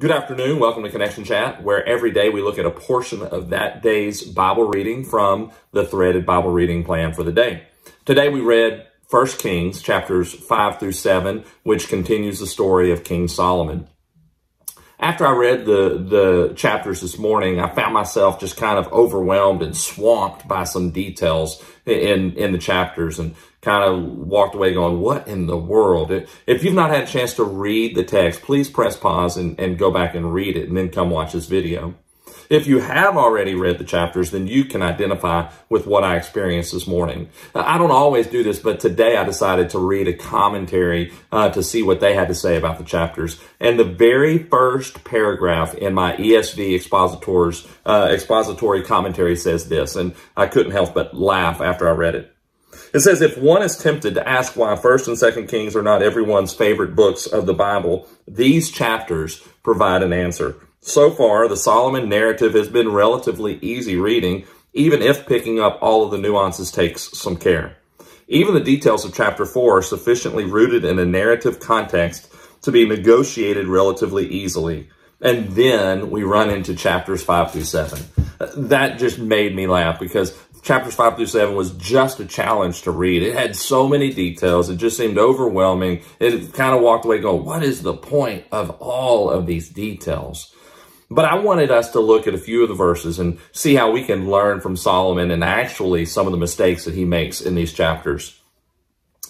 Good afternoon. Welcome to Connection Chat, where every day we look at a portion of that day's Bible reading from the threaded Bible reading plan for the day. Today we read 1 Kings chapters 5 through 7, which continues the story of King Solomon. After I read the, the chapters this morning, I found myself just kind of overwhelmed and swamped by some details in, in the chapters and kind of walked away going, what in the world? If you've not had a chance to read the text, please press pause and, and go back and read it and then come watch this video. If you have already read the chapters, then you can identify with what I experienced this morning. I don't always do this, but today I decided to read a commentary uh, to see what they had to say about the chapters. And the very first paragraph in my ESV expositors, uh, expository commentary says this, and I couldn't help but laugh after I read it. It says, if one is tempted to ask why 1st and 2nd Kings are not everyone's favorite books of the Bible, these chapters provide an answer. So far, the Solomon narrative has been relatively easy reading, even if picking up all of the nuances takes some care. Even the details of chapter 4 are sufficiently rooted in a narrative context to be negotiated relatively easily. And then we run into chapters 5 through 7. That just made me laugh because chapters 5 through 7 was just a challenge to read. It had so many details. It just seemed overwhelming. It kind of walked away going, what is the point of all of these details? But I wanted us to look at a few of the verses and see how we can learn from Solomon and actually some of the mistakes that he makes in these chapters.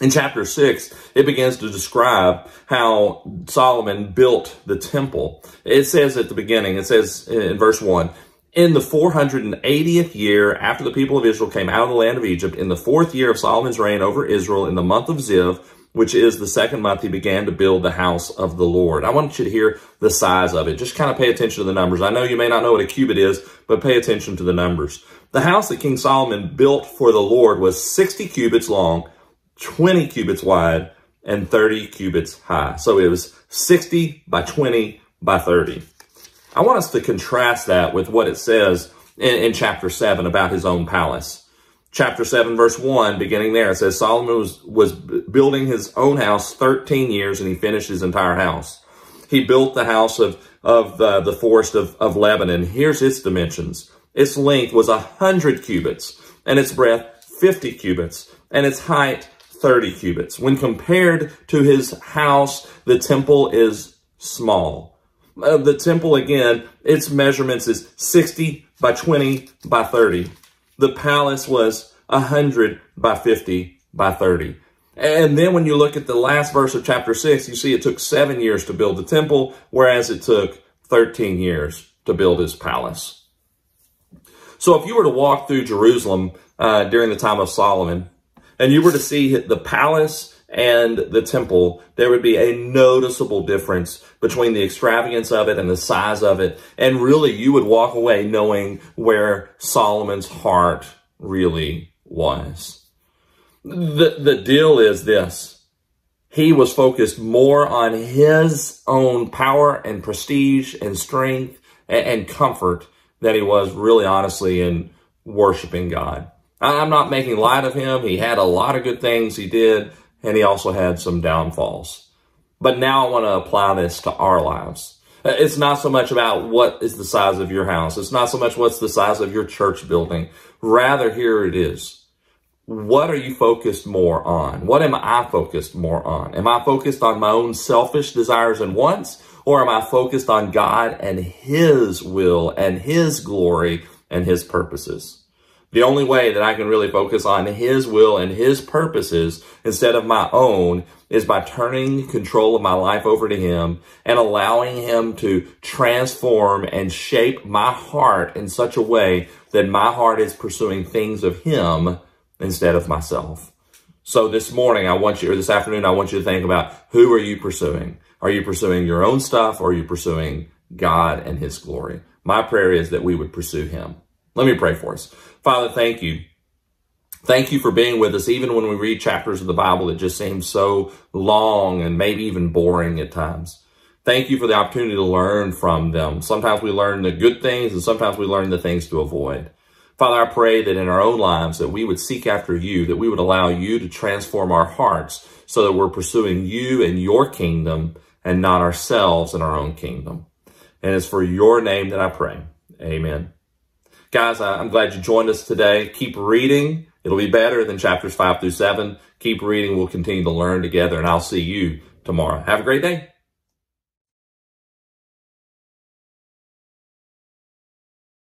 In chapter 6, it begins to describe how Solomon built the temple. It says at the beginning, it says in verse 1, in the 480th year after the people of Israel came out of the land of Egypt, in the fourth year of Solomon's reign over Israel, in the month of Ziv, which is the second month he began to build the house of the Lord. I want you to hear the size of it. Just kind of pay attention to the numbers. I know you may not know what a cubit is, but pay attention to the numbers. The house that King Solomon built for the Lord was 60 cubits long, 20 cubits wide, and 30 cubits high. So it was 60 by 20 by 30. I want us to contrast that with what it says in, in chapter 7 about his own palace chapter 7, verse 1, beginning there, it says Solomon was, was building his own house 13 years and he finished his entire house. He built the house of, of uh, the forest of, of Lebanon. Here's its dimensions. Its length was a 100 cubits and its breadth 50 cubits and its height 30 cubits. When compared to his house, the temple is small. Uh, the temple, again, its measurements is 60 by 20 by 30. The palace was 100 by 50 by 30. And then when you look at the last verse of chapter 6, you see it took seven years to build the temple, whereas it took 13 years to build his palace. So if you were to walk through Jerusalem uh, during the time of Solomon, and you were to see the palace and the temple, there would be a noticeable difference between the extravagance of it and the size of it. And really, you would walk away knowing where Solomon's heart really was. The, the deal is this. He was focused more on his own power and prestige and strength and, and comfort than he was really honestly in worshiping God. I'm not making light of him. He had a lot of good things he did and he also had some downfalls. But now I want to apply this to our lives. Uh, it's not so much about what is the size of your house. It's not so much what's the size of your church building. Rather, here it is. What are you focused more on? What am I focused more on? Am I focused on my own selfish desires and wants? Or am I focused on God and His will and His glory and His purposes? The only way that I can really focus on His will and His purposes instead of my own is by turning control of my life over to Him and allowing Him to transform and shape my heart in such a way that my heart is pursuing things of Him instead of myself. So this morning, I want you, or this afternoon, I want you to think about who are you pursuing? Are you pursuing your own stuff or are you pursuing God and His glory? My prayer is that we would pursue Him. Let me pray for us. Father, thank you. Thank you for being with us, even when we read chapters of the Bible that just seem so long and maybe even boring at times. Thank you for the opportunity to learn from them. Sometimes we learn the good things and sometimes we learn the things to avoid. Father, I pray that in our own lives that we would seek after you, that we would allow you to transform our hearts so that we're pursuing you and your kingdom and not ourselves and our own kingdom. And it's for your name that I pray. Amen. Guys, I'm glad you joined us today. Keep reading. It'll be better than chapters five through seven. Keep reading. We'll continue to learn together and I'll see you tomorrow. Have a great day.